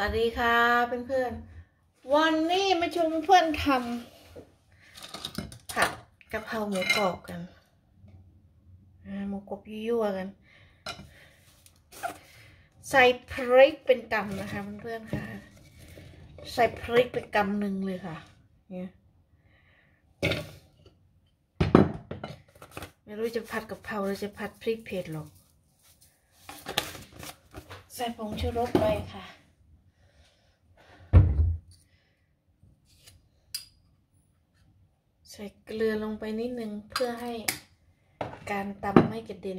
สวัสดีค่ะเพื่อนๆ วันนี้มาชมเพื่อนทำผัดกะเพราหมูกรอบกันหมูกรอบยั่วกัน ใส่พริกเป็นกำนะคะเพื่อนๆค่ะ ใส่พริกเป็นกำหนึ่งเลยค่ะเนี่ยไม่รู้จะผัดกะเพราหรือจะผัดพริกเผ็ดหรอก ใส่ผงชูรสไปค่ะ ใส่เกลือลงไปนิดนึงเพื่อให้การตำไม่กระเด็น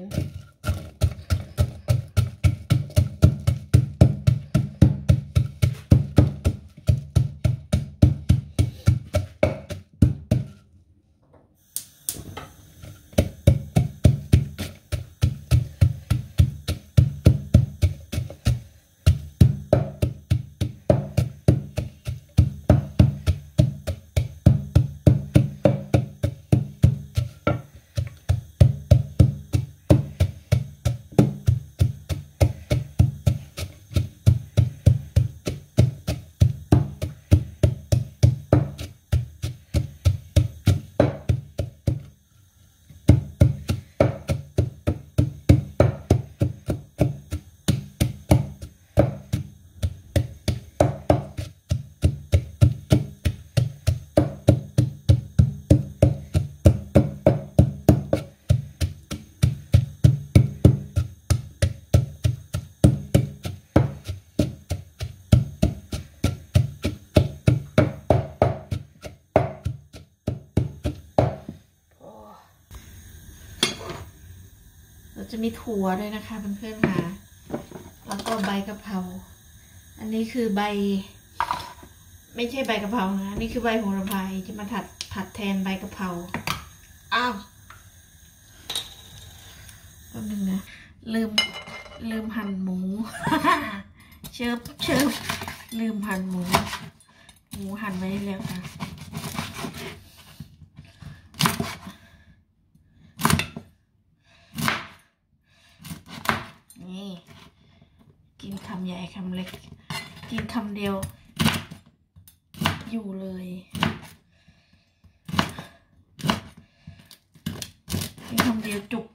มีถั่วด้วยนะคะเพื่อนๆค่ะแล้วก็ใบกะเพรา อันนี้คือใบ ไม่ใช่ใบกะเพรานะนี่คือใบโหระพาจะมาถัดผัดแทนใบกะเพราอ้าวแป๊บนึงนะลืมลืมหั่นหมูเชิบเชิบลืมหั่นหมู หมูหั่นไว้แล้วค่ะ นี่ กิน คำใหญ่คำเล็ก กินคำเดียว อยู่เลยกินคำเดียวจุก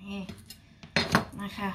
นี่นะคะ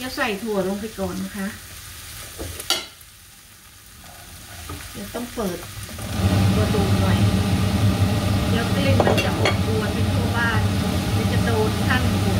จะใส่ถั่วลงไปก่อนนะคะ เดี๋ยวต้องเปิดประตูหน่อย เดี๋ยวกลิ่นมันจะอบอวนไปทั่วบ้านมันจะโดนท่านผม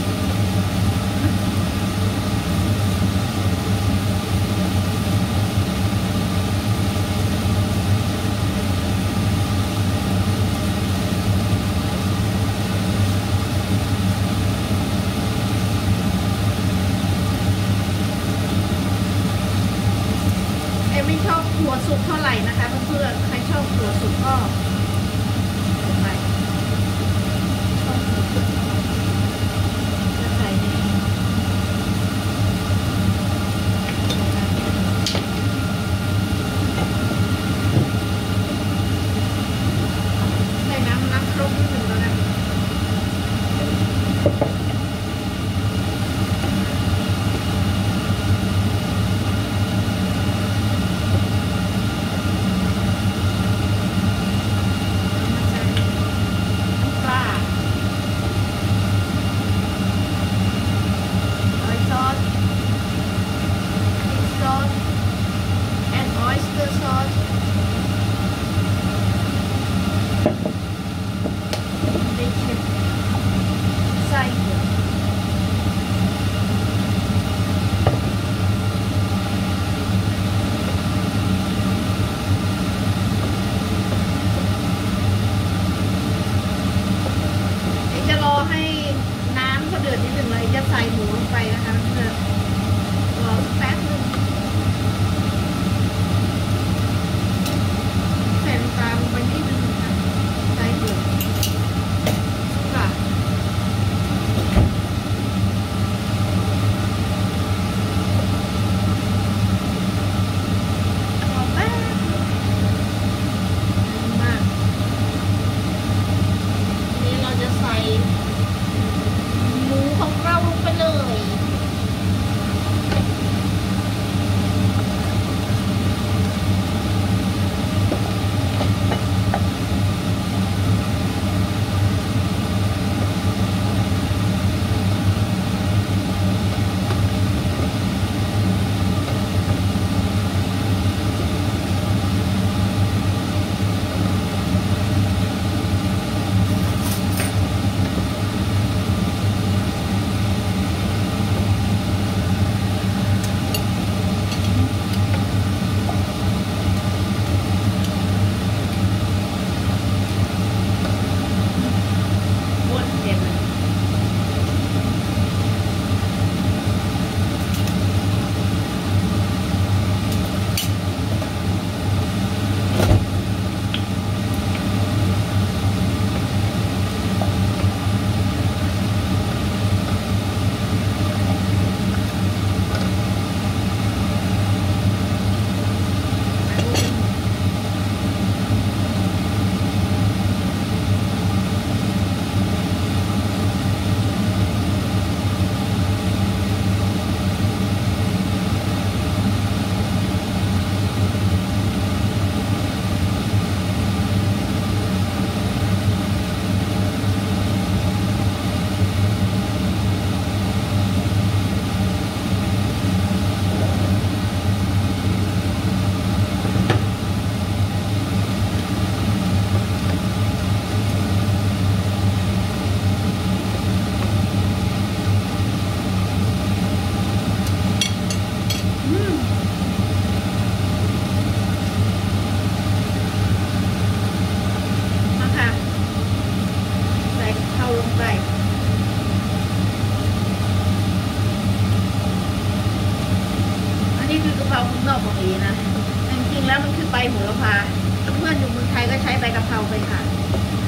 ใบกะเพราไปค่ะ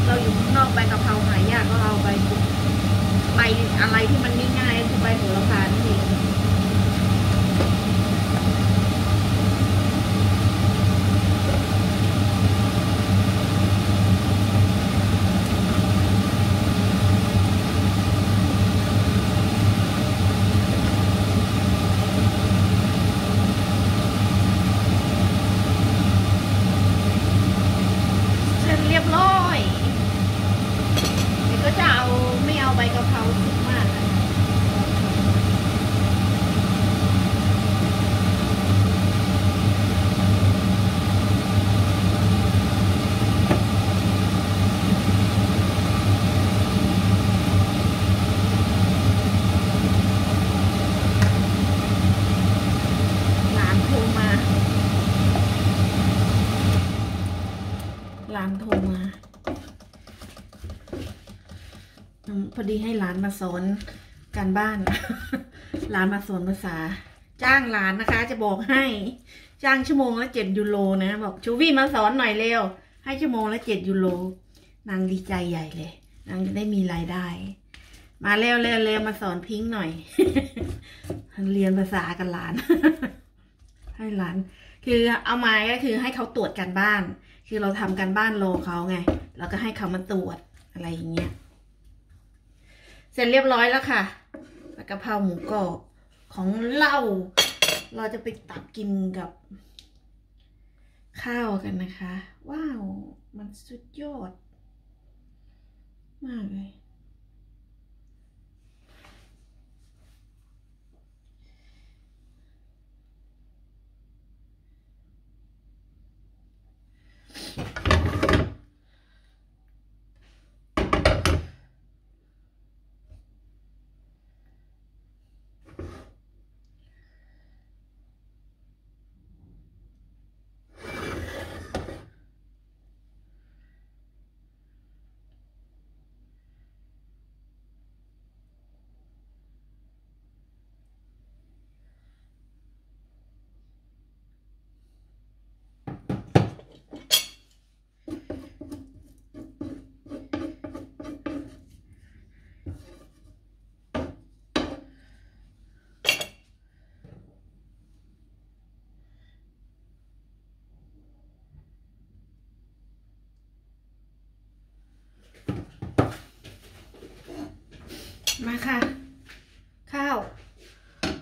เราอยู่ข้างนอกใบกะเพราหายากก็เอาใบใบอะไรที่มันง่ายๆคือใบโหระพานี่เอง เสร็จเรียบร้อยเดี๋ยวก็จะเอาไม่เอาใบกะเพราสุกมากอะหลานโทรมา หลานโทรมาอืมพอ ดีให้หลานมาสอนการบ้าน หลานมาสอนภาษา จ้างหลานนะคะ จะบอกให้ จ้างชั่วโมงละเจ็ดยูโรนะบอกชูวี่มาสอนหน่อยเร็ว ให้ชั่วโมงละเจ็ดยูโรนางดีใจใหญ่เลย นางจะได้มีรายได้ มาเร็วเร็วเร็วมาสอนพิงค์หน่อย เรียนภาษากันหลาน ให้หลาน คือเอามาก็คือให้เขาตรวจการบ้าน คือเราทำการบ้านโลเขาไง แล้วก็ให้เขามาตรวจอะไรอย่างเงี้ย เสร็จเรียบร้อยแล้วค่ะแล้วกะเพราหมูกรอบของเราเราจะไปตักกินกับ ข้าวกันนะคะ ว้าว มันสุดยอด มากเลย มาค่ะ ข้าว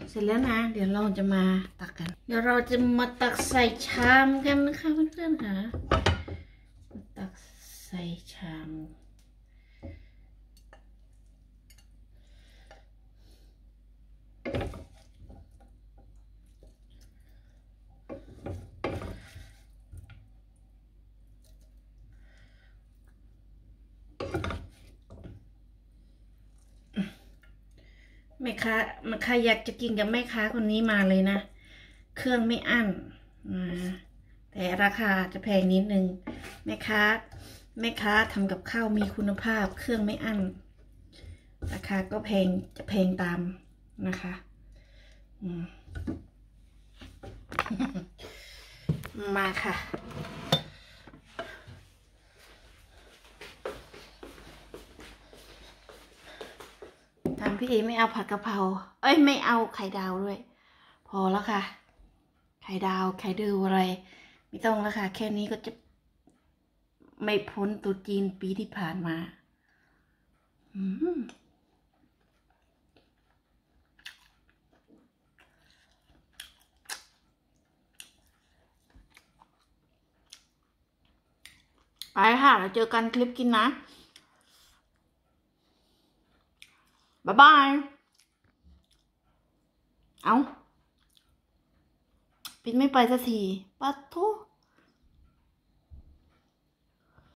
เสร็จแล้วนะ เดี๋ยวเราจะมาตักกัน เดี๋ยวเราจะมาตักใส่ชามกันนะคะเพื่อนๆค่ะ ตักใส่ชาม แม่ค้าแม่ค้าอยากจะกินกับแม่ค้าคนนี้มาเลยนะ เครื่องไม่อั้นนะแต่ราคาจะแพงนิดนึงแม่ค้าแม่ค้าทำกับข้าวมีคุณภาพ เครื่องไม่อั้น ราคาก็แพงจะแพงตามนะคะมมาค่ะ พี่เอไม่เอาผัดกะเพรา เอ้ยไม่เอาไข่ดาวด้วย พอแล้วค่ะ ไข่ดาวไข่ดืออะไร ไม่ต้องแล้วค่ะ แค่นี้ก็จะไม่พ้นตุจีนปีที่ผ่านมา อืมไปค่ะ เราเจอกันคลิปกินนะ บ๊ายบาย เอาปิดไม่ไปสักทีปัดทุ